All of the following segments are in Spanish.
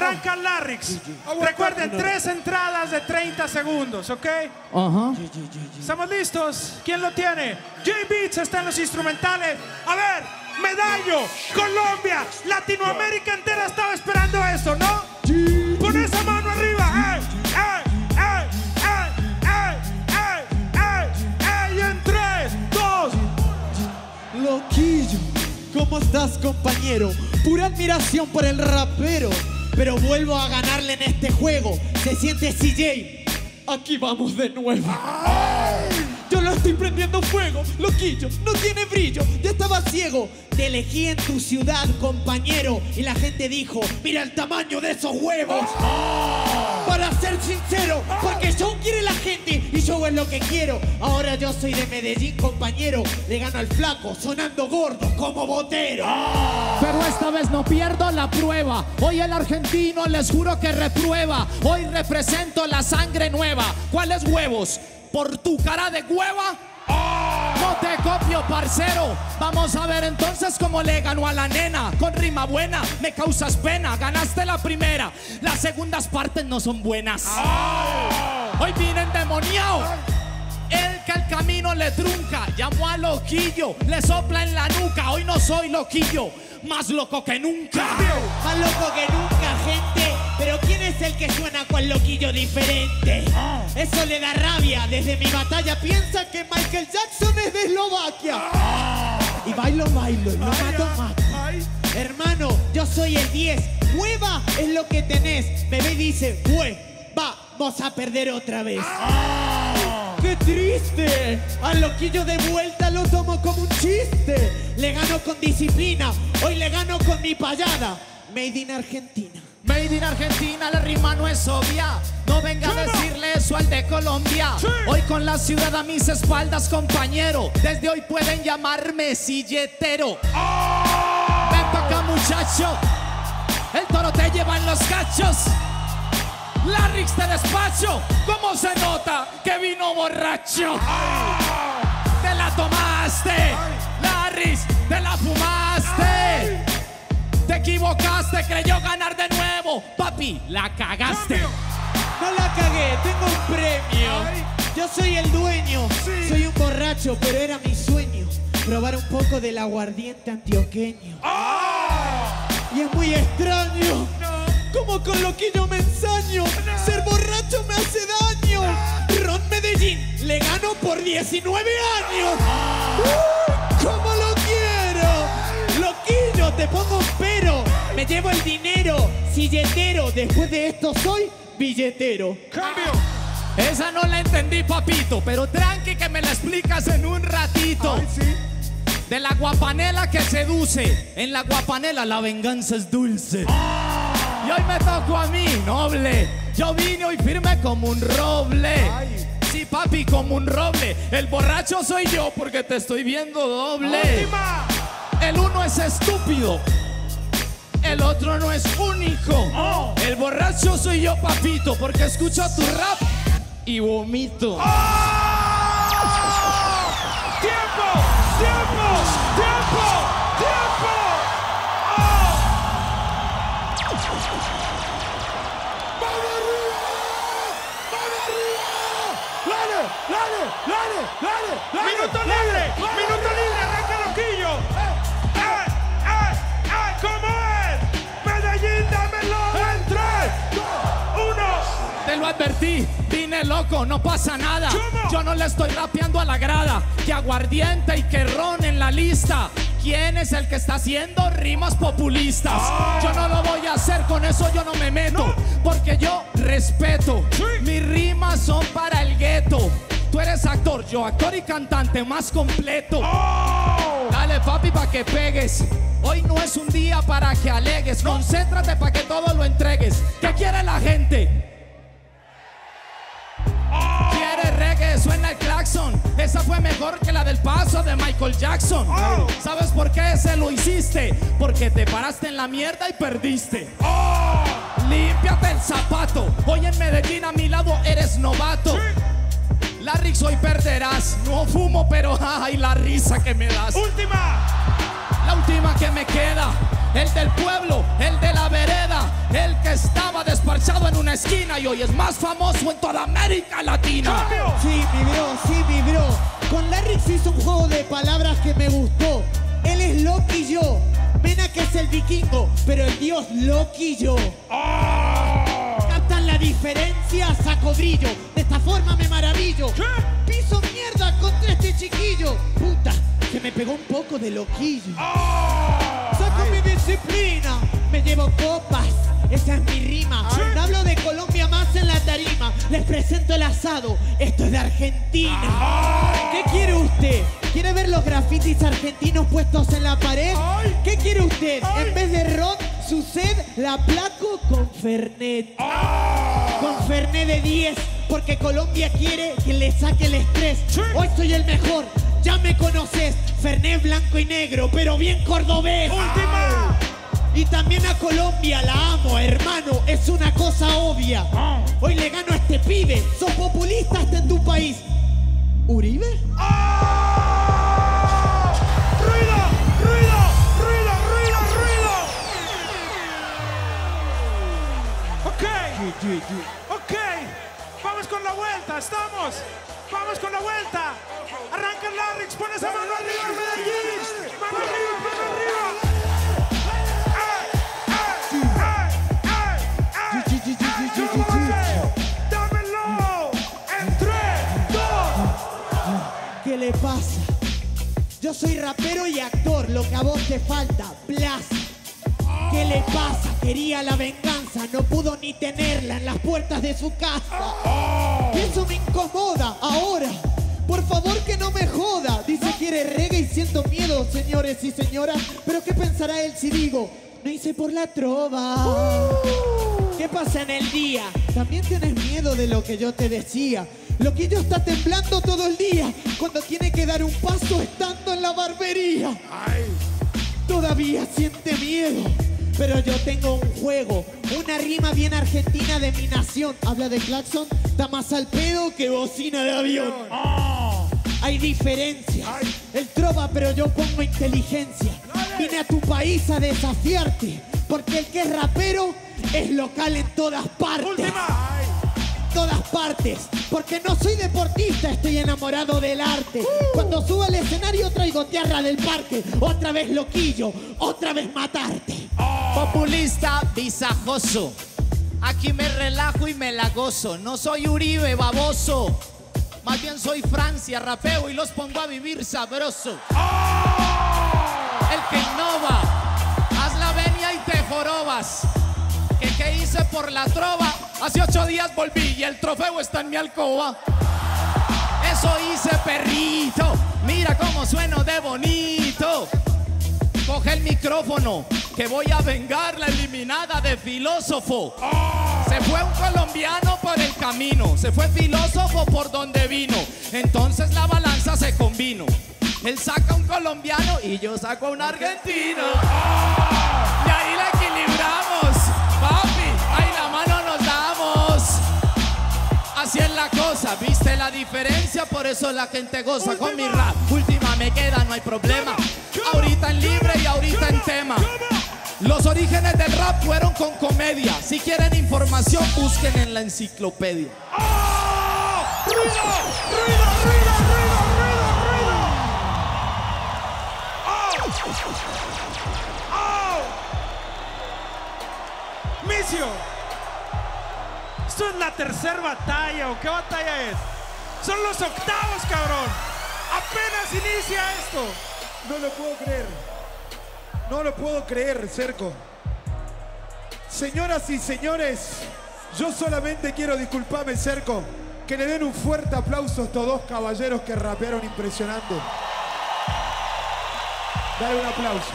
Arranca Larrix. Recuerden, tres entradas de 30 segundos, ¿ok? Ajá. ¿Estamos listos? ¿Quién lo tiene? J-Beats está en los instrumentales. A ver, Medallo, Colombia, Latinoamérica entera estaba esperando eso, ¿no? Pon esa mano arriba. ¡Ey! ¡Ey! ¡Ey! ¡Ey! ¡Ey! ¡Ey! ¡Ey! En tres, dos. Loquillo, ¿cómo estás compañero? Pura admiración por el rapero, pero vuelvo a ganarle en este juego. Se siente CJ. Aquí vamos de nuevo. Yo lo estoy prendiendo fuego, loquillo, no tiene brillo, ya estaba ciego. Te elegí en tu ciudad, compañero, y la gente dijo, mira el tamaño de esos huevos. Para ser sincero, porque show quiere la gente y show es lo que quiero. Ahora yo soy de Medellín, compañero, le gano al flaco, sonando gordo como botero. Pero esta vez no pierdo la prueba. Hoy el argentino les juro que reprueba. Hoy represento la sangre nueva. ¿Cuáles huevos? ¿Por tu cara de hueva? No te copio, parcero. Vamos a ver entonces cómo le ganó a la nena. Con rima buena, me causas pena. Ganaste la primera. Las segundas partes no son buenas. Hoy vine endemoniado. El que el camino le trunca, llamó a loquillo, le sopla en la nuca. Hoy no soy loquillo, más loco que nunca. Más loco que nunca, gente. Pero ¿quién es el que suena con loquillo diferente? Eso le da rabia. Desde mi batalla piensa que Michael Jackson es de Eslovaquia. Y bailo, bailo, y lo mato, mato. Hermano, yo soy el 10. Hueva es lo que tenés. Bebé dice, hue, vamos a perder otra vez. ¡Qué triste! Al loquillo de vuelta lo tomo como un chiste. Le gano con disciplina, hoy le gano con mi payada. Made in Argentina. Made in Argentina, la rima no es obvia. No venga a decirle eso al de Colombia. Hoy con la ciudad a mis espaldas, compañero. Desde hoy pueden llamarme silletero. Ven pa' acá, muchacho. El toro te lleva en los cachos. Larrix te despacho. ¿Cómo se nota que vino borracho? Te la tomaste. Larrix, te la fumaste. Te equivocaste, creyó ganar de nuevo. Papi, la cagaste. No la cagué, tengo un premio. Yo soy el dueño. Soy un borracho, pero era mi sueño. Probar un poco del aguardiente antioqueño. Y es muy extraño. Como con loquillo me ensaño. Ser borracho me hace daño. Ron Medellín, le gano por 19 años. ¡Uh! ¿Cómo lo quiero? Loquillo, te pongo un pero. Me llevo el dinero, silletero. Después de esto soy billetero. Cambio. Esa no la entendí, papito, pero tranqui que me la explicas en un ratito. De la guapanela que seduce, en la guapanela la venganza es dulce. Y hoy me tocó a mí, noble. Yo vine hoy firme como un roble. Sí, papi, como un roble. El borracho soy yo porque te estoy viendo doble. Última. El uno es estúpido. El otro no es único. El borracho soy yo, papito, porque escucho tu rap y vomito. ¡Tiempo! ¡Minuto libre! ¡Minuto libre! ¡Arranca Loquillo! ¡Eh! ¡Eh! ¡Eh! ¿Cómo es? ¡Medellín, dámelo! ¡En tres! dos, ¡Uno! Te lo advertí, vine loco, no pasa nada. ¿Cómo? Yo no le estoy rapeando a la grada. Que aguardiente y que ron en la lista. ¿Quién es el que está haciendo rimas populistas? Yo no lo voy a hacer, con eso yo no me meto. Porque yo respeto. Mis rimas son para el gueto. Tú eres actor, yo actor y cantante más completo. Dale papi pa' que pegues. Hoy no es un día para que alegues. Concéntrate pa' que todo lo entregues. ¿Qué quiere la gente? Quiere reggae, suena el claxon. Esa fue mejor que la del paso de Michael Jackson. ¿Sabes por qué se lo hiciste? Porque te paraste en la mierda y perdiste. Límpiate el zapato. Hoy en Medellín a mi lado eres novato. Larrix, hoy perderás. No fumo, pero ay, la risa que me das. ¡Última! La última que me queda, el del pueblo, el de la vereda, el que está una esquina y hoy es más famoso en toda América Latina. ¡Cambio! Sí, mi bro, sí, mi bro. Con Larry se hizo un juego de palabras que me gustó. Él es Loki y yo. Mena que es el vikingo, pero el dios Loki y yo. ¿Captan la diferencia? Saco brillo. De esta forma me maravillo. ¿Qué? Piso mierda contra este chiquillo. Puta, se me pegó un poco de loquillo. Saco mi disciplina, me llevo copas. Esa es mi rima. No hablo de Colombia más en la tarima. Les presento el asado. Esto es de Argentina. ¿Qué quiere usted? ¿Quiere ver los grafitis argentinos puestos en la pared? Ay. ¿Qué quiere usted? Ay. En vez de ron, su sed la aplaco con Fernet. Con Fernet de 10, porque Colombia quiere que le saque el estrés. Sí. Hoy soy el mejor, ya me conoces. Fernet blanco y negro, pero bien cordobés. ¡Última! Y también a Colombia la amo, hermano, es una cosa obvia. Ah. Hoy le gano a este pibe, sos populista hasta en tu país. ¿Uribe? ¡Ah! ¿Qué le pasa? Yo soy rapero y actor, lo que a vos te falta, plaza. ¿Qué le pasa? Quería la venganza, no pudo ni tenerla en las puertas de su casa. Eso me incomoda ahora. Por favor que no me joda. Dice quiere reggae y siento miedo, señores y señoras. Pero ¿qué pensará él si digo? No hice por la trova. ¿Qué pasa en el día? También tienes miedo de lo que yo te decía. Loquillo está temblando todo el día cuando tiene que dar un paso estando en la barbería. Todavía siente miedo. Pero yo tengo un juego, una rima bien argentina de mi nación. Habla de claxon, está más al pedo que bocina de avión. Hay diferencias. El trova, pero yo pongo inteligencia. Vine a tu país a desafiarte. Porque el que es rapero es local en todas partes. Última. Todas partes. Porque no soy deportista, estoy enamorado del arte. Cuando subo al escenario traigo tierra del parque. Otra vez loquillo, otra vez matarte. Populista visajoso. Aquí me relajo y me la gozo. No soy Uribe baboso. Más bien soy Francia, rapeo y los pongo a vivir sabroso. El que innova, haz la venia y te jorobas. Que qué hice por la trova. Hace ocho días volví y el trofeo está en mi alcoba. Eso hice perrito. Mira cómo sueno de bonito. Coge el micrófono, que voy a vengar la eliminada de filósofo. Se fue un colombiano por el camino, se fue filósofo por donde vino. Entonces la balanza se combinó. Él saca un colombiano y yo saco un argentino. Y ahí la Así es la cosa, viste la diferencia, por eso la gente goza con mi rap. Última me queda, no hay problema. Ahorita en libre y ahorita en tema. Los orígenes del rap fueron con comedia. Si quieren información, busquen en la enciclopedia. ¡Oh! ¡Ruido! ¡Ruido! ¡Ruido! ¡Ruido! ¡Ruido! ¡Ruido! ¡Oh! ¡Oh! Micio, ¿esto es la tercera batalla o qué batalla es? Son los octavos, cabrón. Apenas inicia esto. No lo puedo creer. No lo puedo creer, Cerco. Señoras y señores, yo solamente quiero disculparme, Cerco, que le den un fuerte aplauso a estos dos caballeros que rapearon impresionante. Dale un aplauso.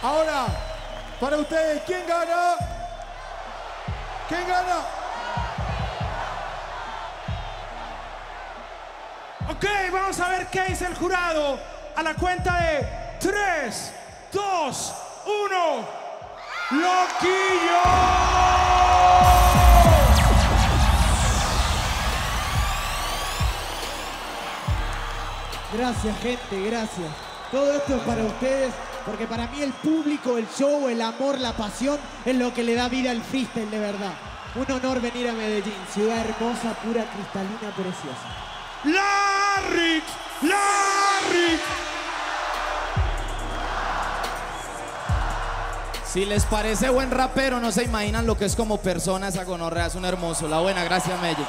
Ahora, para ustedes, ¿quién gana? ¿Quién gana? Ok, vamos a ver qué dice el jurado a la cuenta de 3, 2, 1. ¡Loquillo! Gracias, gente, gracias. Todo esto es para ustedes. Porque para mí el público, el show, el amor, la pasión es lo que le da vida al freestyle de verdad. Un honor venir a Medellín, ciudad hermosa, pura, cristalina, preciosa. Larry, Larry. Si les parece buen rapero, no se imaginan lo que es como persona esa gonorrea, es un hermoso. La buena, gracias, Mello.